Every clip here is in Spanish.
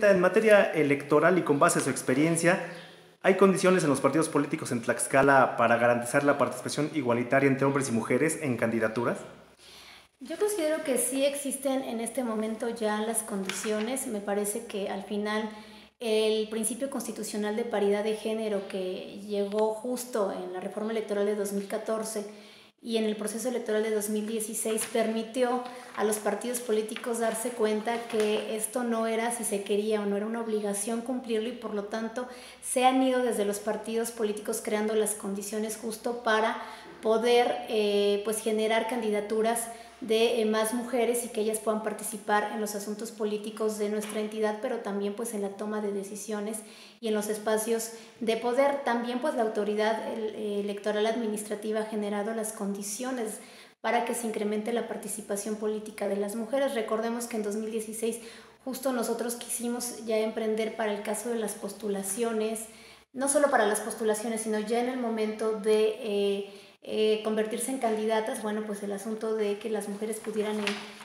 En materia electoral y con base a su experiencia, ¿hay condiciones en los partidos políticos en Tlaxcala para garantizar la participación igualitaria entre hombres y mujeres en candidaturas? Yo considero que sí existen en este momento ya las condiciones. Me parece que al final el principio constitucional de paridad de género que llegó justo en la reforma electoral de 2014 y en el proceso electoral de 2016 permitió a los partidos políticos darse cuenta que esto no era si se quería o no era una obligación cumplirlo y por lo tanto se han ido desde los partidos políticos creando las condiciones justo para poder eh, pues generar candidaturas de eh, más mujeres y que ellas puedan participar en los asuntos políticos de nuestra entidad, pero también pues en la toma de decisiones y en los espacios de poder. También pues la autoridad electoral administrativa ha generado las condiciones para que se incremente la participación política de las mujeres. Recordemos que en 2016 justo nosotros quisimos ya emprender para el caso de las postulaciones, no solo para las postulaciones, sino ya en el momento de... Eh, eh, convertirse en candidatas, bueno, pues el asunto de que las mujeres pudieran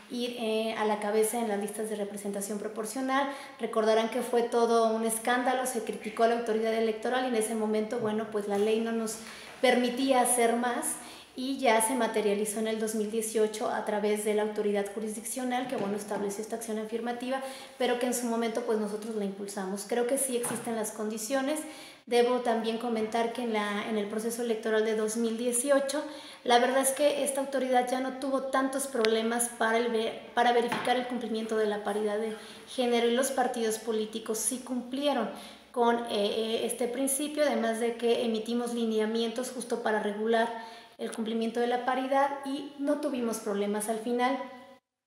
ir eh, a la cabeza en las listas de representación proporcional. Recordarán que fue todo un escándalo, se criticó a la autoridad electoral y en ese momento, bueno, pues la ley no nos permitía hacer más y ya se materializó en el 2018 a través de la autoridad jurisdiccional que bueno estableció esta acción afirmativa pero que en su momento pues nosotros la impulsamos. Creo que sí existen las condiciones. Debo también comentar que en, la, en el proceso electoral de 2018, la verdad es que esta autoridad ya no tuvo tantos problemas para, el, para verificar el cumplimiento de la paridad de género y los partidos políticos sí cumplieron con eh, eh, este principio, además de que emitimos lineamientos justo para regular el cumplimiento de la paridad y no tuvimos problemas al final.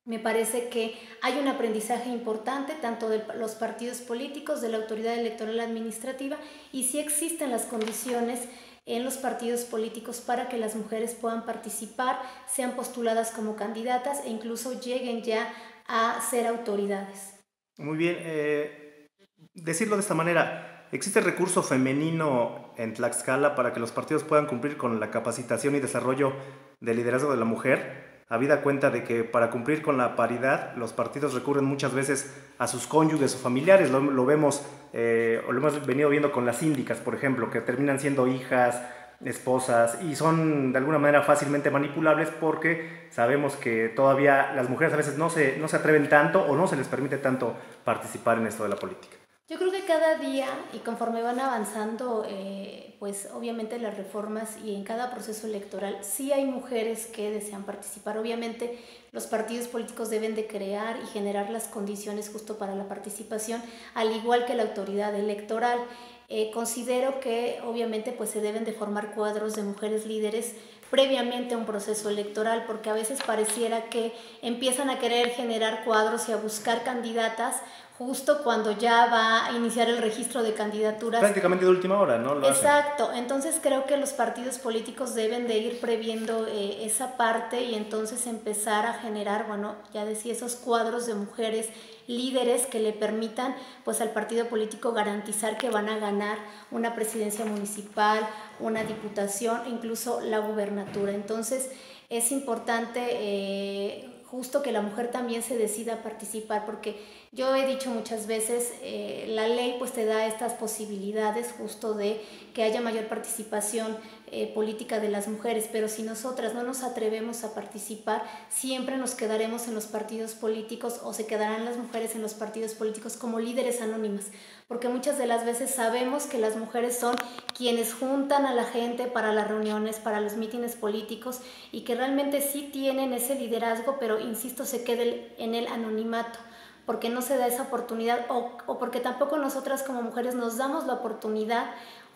Me parece que hay un aprendizaje importante tanto de los partidos políticos, de la autoridad electoral administrativa y si existen las condiciones en los partidos políticos para que las mujeres puedan participar, sean postuladas como candidatas e incluso lleguen ya a ser autoridades. Muy bien, eh, decirlo de esta manera, ¿existe recurso femenino en Tlaxcala para que los partidos puedan cumplir con la capacitación y desarrollo del liderazgo de la mujer? habida cuenta de que para cumplir con la paridad los partidos recurren muchas veces a sus cónyuges o familiares. Lo, vemos eh, o lo hemos venido viendo con las síndicas, por ejemplo, que terminan siendo hijas, esposas y son de alguna manera fácilmente manipulables porque sabemos que todavía las mujeres a veces no se, no se atreven tanto o no se les permite tanto participar en esto de la política. Yo creo que cada día y conforme van avanzando, eh, pues obviamente las reformas y en cada proceso electoral, sí hay mujeres que desean participar. Obviamente los partidos políticos deben de crear y generar las condiciones justo para la participación, al igual que la autoridad electoral. Eh, considero que obviamente pues se deben de formar cuadros de mujeres líderes previamente a un proceso electoral, porque a veces pareciera que empiezan a querer generar cuadros y a buscar candidatas justo cuando ya va a iniciar el registro de candidaturas. Prácticamente de última hora, ¿no? Exacto, entonces creo que los partidos políticos deben de ir previendo eh, esa parte y entonces empezar a generar, bueno, ya decía, esos cuadros de mujeres líderes que le permitan pues al partido político garantizar que van a ganar una presidencia municipal, una diputación, incluso la gubernatura. Entonces es importante eh, justo que la mujer también se decida a participar, porque yo he dicho muchas veces, eh, la ley pues te da estas posibilidades justo de que haya mayor participación eh, política de las mujeres, pero si nosotras no nos atrevemos a participar, siempre nos quedaremos en los partidos políticos o se quedarán las mujeres en los partidos políticos como líderes anónimas, porque muchas de las veces sabemos que las mujeres son quienes juntan a la gente para las reuniones, para los mítines políticos y que realmente sí tienen ese liderazgo, pero insisto, se quede en el anonimato porque no se da esa oportunidad o, o porque tampoco nosotras como mujeres nos damos la oportunidad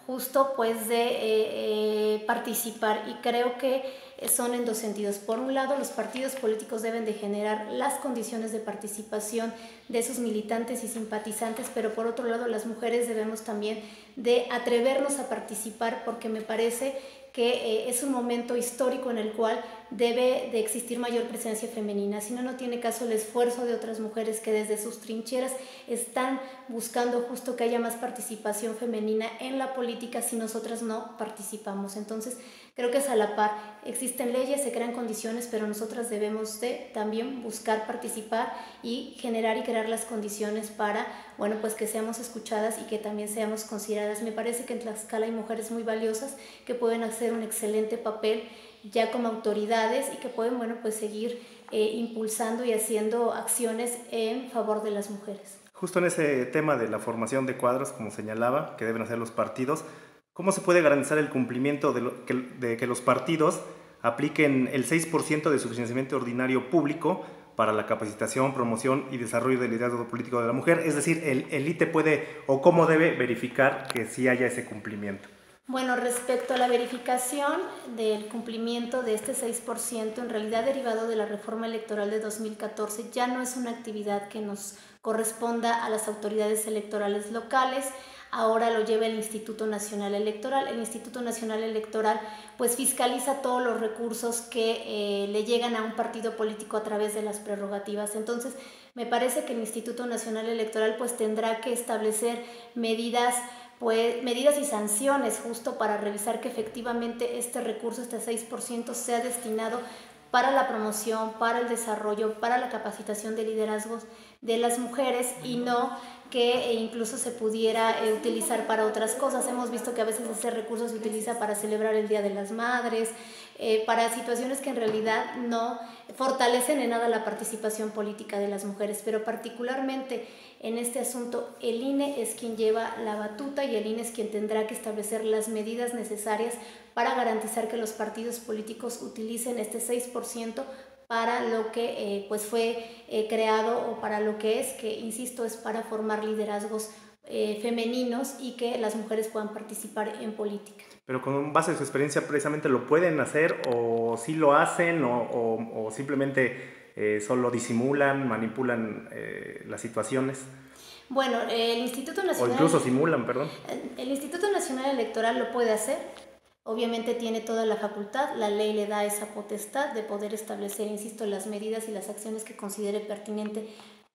justo pues de eh, eh, participar. Y creo que son en dos sentidos. Por un lado, los partidos políticos deben de generar las condiciones de participación de sus militantes y simpatizantes, pero por otro lado, las mujeres debemos también de atrevernos a participar porque me parece que eh, es un momento histórico en el cual debe de existir mayor presencia femenina. Si no, no tiene caso el esfuerzo de otras mujeres que desde sus trincheras están buscando justo que haya más participación femenina en la política si nosotras no participamos. Entonces, creo que es a la par. Existe existen leyes, se crean condiciones, pero nosotras debemos de también buscar participar y generar y crear las condiciones para, bueno, pues que seamos escuchadas y que también seamos consideradas. Me parece que en Tlaxcala hay mujeres muy valiosas que pueden hacer un excelente papel ya como autoridades y que pueden, bueno, pues seguir eh, impulsando y haciendo acciones en favor de las mujeres. Justo en ese tema de la formación de cuadros, como señalaba, que deben hacer los partidos, ¿cómo se puede garantizar el cumplimiento de, de que los partidos apliquen el 6% de su financiamiento ordinario público para la capacitación, promoción y desarrollo del liderazgo político de la mujer? Es decir, el, el ITE puede o cómo debe verificar que sí haya ese cumplimiento. Bueno, respecto a la verificación del cumplimiento de este 6%, en realidad derivado de la reforma electoral de 2014, ya no es una actividad que nos corresponda a las autoridades electorales locales, ahora lo lleva el Instituto Nacional Electoral. El Instituto Nacional Electoral pues fiscaliza todos los recursos que eh, le llegan a un partido político a través de las prerrogativas. Entonces, me parece que el Instituto Nacional Electoral pues tendrá que establecer medidas pues, medidas y sanciones justo para revisar que efectivamente este recurso, este 6%, sea destinado para la promoción, para el desarrollo, para la capacitación de liderazgos de las mujeres y no que incluso se pudiera eh, utilizar para otras cosas. Hemos visto que a veces ese recurso se utiliza para celebrar el Día de las Madres, eh, para situaciones que en realidad no fortalecen en nada la participación política de las mujeres, pero particularmente en este asunto el INE es quien lleva la batuta y el INE es quien tendrá que establecer las medidas necesarias para garantizar que los partidos políticos utilicen este 6% para lo que eh, pues fue eh, creado o para lo que es, que insisto, es para formar liderazgos eh, femeninos y que las mujeres puedan participar en política. Pero con base en su experiencia precisamente lo pueden hacer o sí lo hacen o, o, simplemente solo disimulan, manipulan las situaciones. Bueno, el Instituto Nacional... O incluso simulan, perdón. El Instituto Nacional Electoral lo puede hacer, Obviamente tiene toda la facultad, la ley le da esa potestad de poder establecer, insisto, las medidas y las acciones que considere pertinente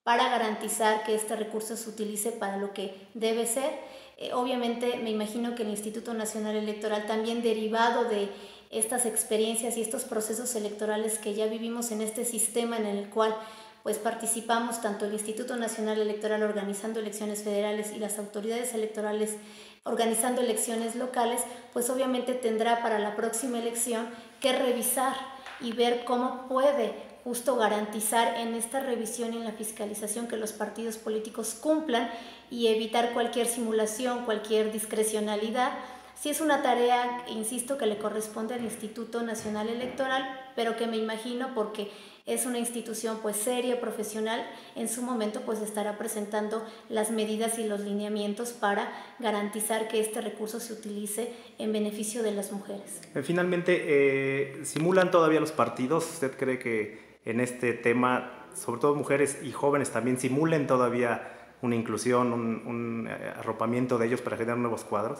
para garantizar que este recurso se utilice para lo que debe ser. Eh, obviamente me imagino que el Instituto Nacional Electoral también derivado de estas experiencias y estos procesos electorales que ya vivimos en este sistema en el cual pues participamos tanto el Instituto Nacional Electoral organizando elecciones federales y las autoridades electorales organizando elecciones locales, pues obviamente tendrá para la próxima elección que revisar y ver cómo puede justo garantizar en esta revisión y en la fiscalización que los partidos políticos cumplan y evitar cualquier simulación, cualquier discrecionalidad. Si es una tarea, insisto, que le corresponde al Instituto Nacional Electoral, pero que me imagino porque es una institución pues seria, profesional, en su momento pues estará presentando las medidas y los lineamientos para garantizar que este recurso se utilice en beneficio de las mujeres. Eh, finalmente, eh, ¿simulan todavía los partidos? ¿Usted cree que en este tema, sobre todo mujeres y jóvenes también simulen todavía una inclusión, un, un eh, arropamiento de ellos para generar nuevos cuadros?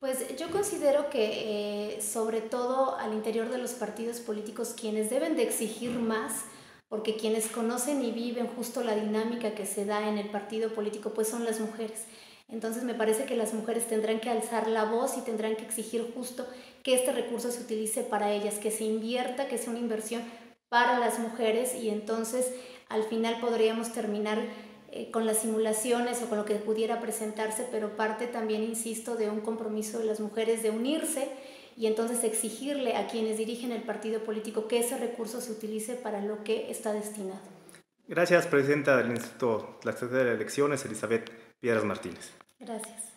Pues yo considero que eh, sobre todo al interior de los partidos políticos quienes deben de exigir más, porque quienes conocen y viven justo la dinámica que se da en el partido político, pues son las mujeres. Entonces me parece que las mujeres tendrán que alzar la voz y tendrán que exigir justo que este recurso se utilice para ellas, que se invierta, que sea una inversión para las mujeres y entonces al final podríamos terminar eh, con las simulaciones o con lo que pudiera presentarse, pero parte también, insisto, de un compromiso de las mujeres de unirse y entonces exigirle a quienes dirigen el partido político que ese recurso se utilice para lo que está destinado. Gracias, Presidenta del Instituto la de Elecciones, Elizabeth Piedras Martínez. Gracias.